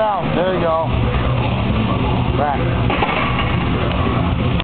down. There you go. Back.